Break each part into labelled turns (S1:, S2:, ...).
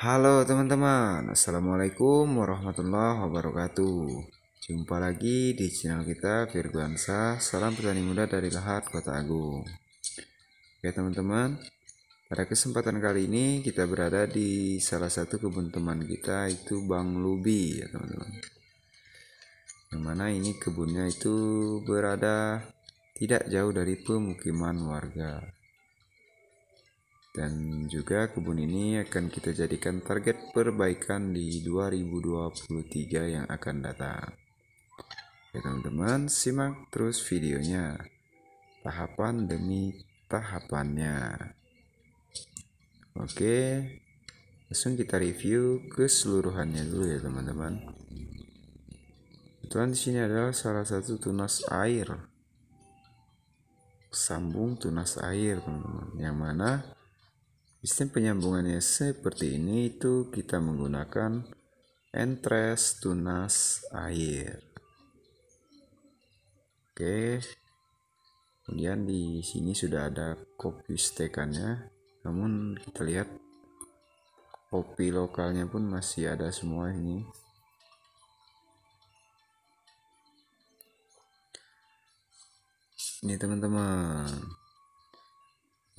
S1: Halo teman-teman, Assalamualaikum warahmatullahi wabarakatuh. Jumpa lagi di channel kita Virguansa Salam petani muda dari Lahat Kota Agung. Oke teman-teman. Pada kesempatan kali ini kita berada di salah satu kebun teman kita Itu Bang Lubi ya teman-teman. Yang mana ini kebunnya itu berada tidak jauh dari pemukiman warga dan juga kebun ini akan kita jadikan target perbaikan di 2023 yang akan datang. Ya teman-teman, simak terus videonya. Tahapan demi tahapannya. Oke, langsung kita review keseluruhannya dulu ya teman-teman. Tuan di sini adalah salah satu tunas air. Sambung tunas air teman-teman. Yang mana Sistem penyambungannya seperti ini itu kita menggunakan entres tunas air. Oke. Kemudian di sini sudah ada kopi stekannya. Namun kita lihat kopi lokalnya pun masih ada semua ini. Ini teman-teman.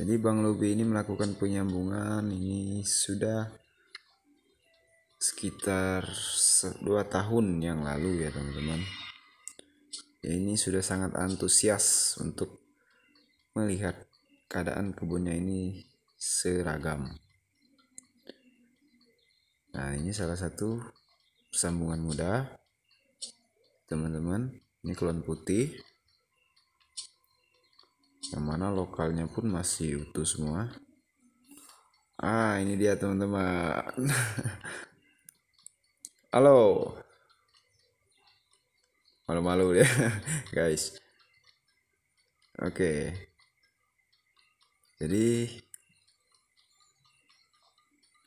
S1: Jadi Bang Lobi ini melakukan penyambungan ini sudah sekitar dua tahun yang lalu ya teman-teman. Ini sudah sangat antusias untuk melihat keadaan kebunnya ini seragam. Nah ini salah satu sambungan muda teman-teman. Ini klon putih yang mana lokalnya pun masih utuh semua. Ah ini dia teman-teman. Halo. Malu-malu ya guys. Oke. Jadi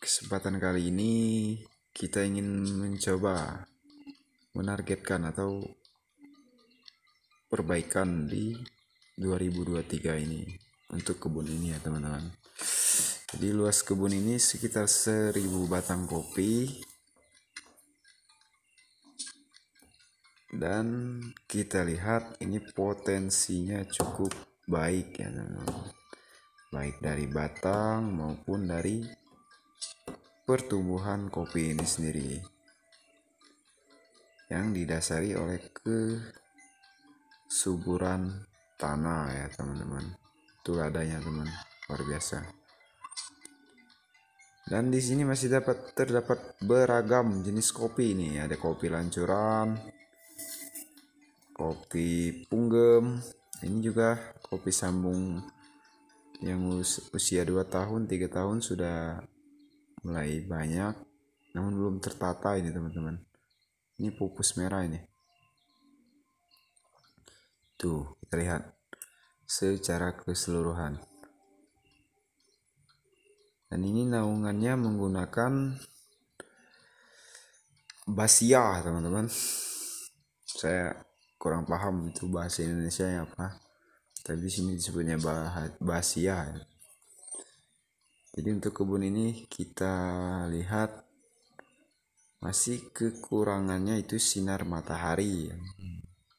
S1: kesempatan kali ini kita ingin mencoba menargetkan atau perbaikan di 2023 ini untuk kebun ini ya teman-teman. Jadi luas kebun ini sekitar 1000 batang kopi. Dan kita lihat ini potensinya cukup baik ya teman-teman. Baik dari batang maupun dari pertumbuhan kopi ini sendiri yang didasari oleh kesuburan tanah ya teman-teman. Itu adanya teman. Luar biasa. Dan di sini masih dapat terdapat beragam jenis kopi ini ada kopi lancuran kopi punggem ini juga kopi sambung yang usia 2 tahun 3 tahun sudah mulai banyak namun belum tertata ini teman-teman. Ini pupus merah ini. Tuh kita lihat secara keseluruhan. Dan ini naungannya menggunakan basia, teman-teman. Saya kurang paham itu bahasa Indonesia ya apa. Tapi sini disebutnya basia. Jadi untuk kebun ini kita lihat masih kekurangannya itu sinar matahari.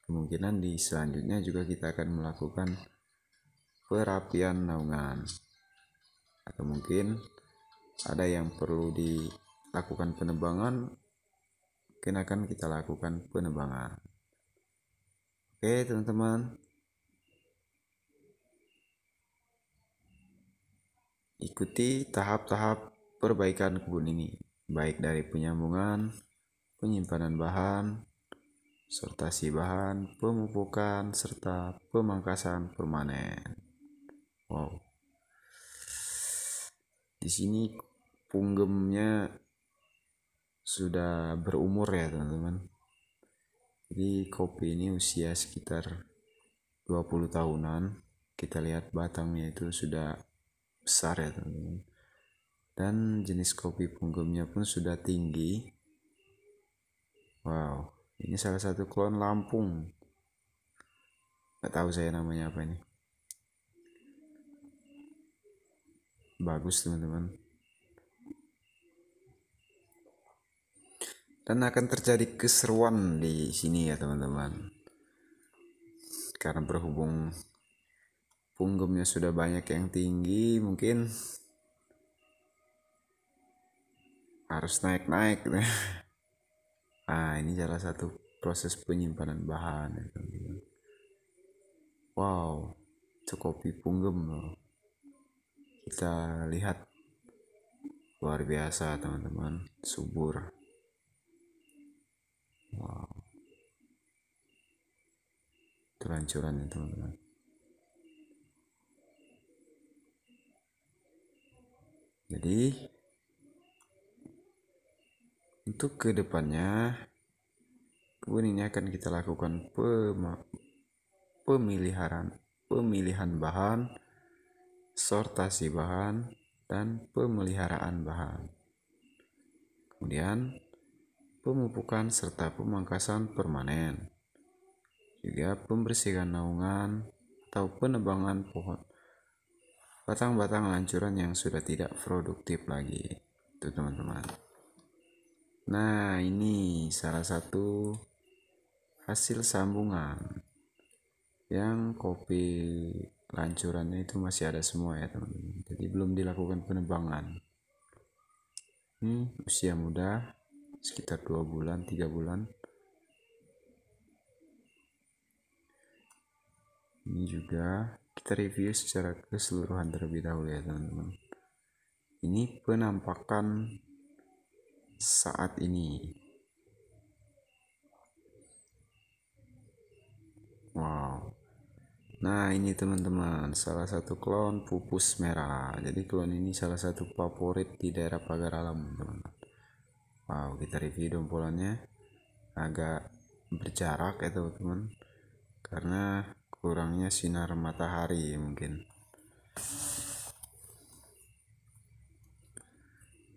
S1: Kemungkinan di selanjutnya juga kita akan melakukan perapian naungan. Atau mungkin ada yang perlu dilakukan penebangan mungkin akan kita lakukan penebangan. Oke teman-teman. Ikuti tahap-tahap perbaikan kebun ini baik dari penyambungan penyimpanan bahan sortasi bahan pemupukan serta pemangkasan permanen wow. Di sini punggemnya sudah berumur ya teman-teman. Jadi kopi ini usia sekitar 20 tahunan. Kita lihat batangnya itu sudah besar ya teman-teman. Dan jenis kopi punggemnya pun sudah tinggi. Wow ini salah satu klon Lampung. Nggak tahu saya namanya apa ini bagus teman-teman. Dan akan terjadi keseruan di sini ya teman-teman. Karena berhubung punggungnya sudah banyak yang tinggi mungkin harus naik-naik. Nah ini salah satu proses penyimpanan bahan ya teman-teman. Wow itu kopi punggem loh kita lihat. Luar biasa teman-teman. Subur. Wow. Kelancuran ya teman-teman. Jadi untuk ke depannya kebun ini akan kita lakukan pemilihan pemilihan bahan sortasi bahan dan pemeliharaan bahan kemudian pemupukan serta pemangkasan permanen, juga pembersihan naungan atau penebangan pohon batang-batang lancuran yang sudah tidak produktif lagi. Itu teman-teman. Nah, ini salah satu hasil sambungan yang kopi lancurannya itu masih ada semua ya teman-teman. Jadi belum dilakukan penebangan. Ini usia muda sekitar dua bulan tiga bulan ini juga kita review secara keseluruhan terlebih dahulu ya teman-teman ini penampakan saat ini wow nah ini teman-teman salah satu klon pupus merah. Jadi klon ini salah satu favorit di daerah pagar alam teman-teman. Wow kita review dompolannya agak berjarak ya teman-teman. Karena kurangnya sinar matahari mungkin.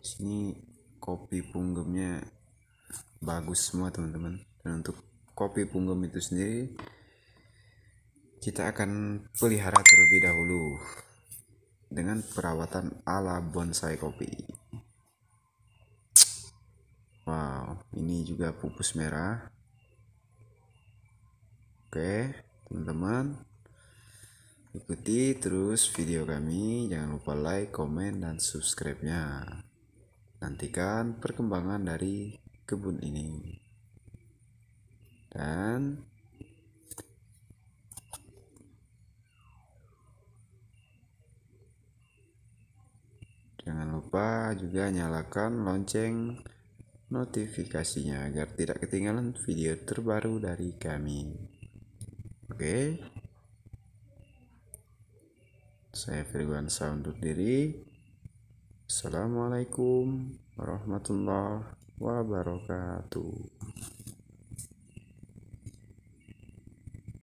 S1: Sini kopi punggemnya bagus semua teman-teman. Dan untuk kopi punggem itu sendiri kita akan pelihara terlebih dahulu dengan perawatan ala bonsai kopi. Wow ini juga pupus merah. Oke teman-teman ikuti terus video kami. Jangan lupa like komen dan subscribe nya nantikan perkembangan dari kebun ini. Dan jangan lupa juga nyalakan lonceng notifikasinya agar tidak ketinggalan video terbaru dari kami. Oke. Saya Firwan undur diri. Assalamualaikum warahmatullahi wabarakatuh.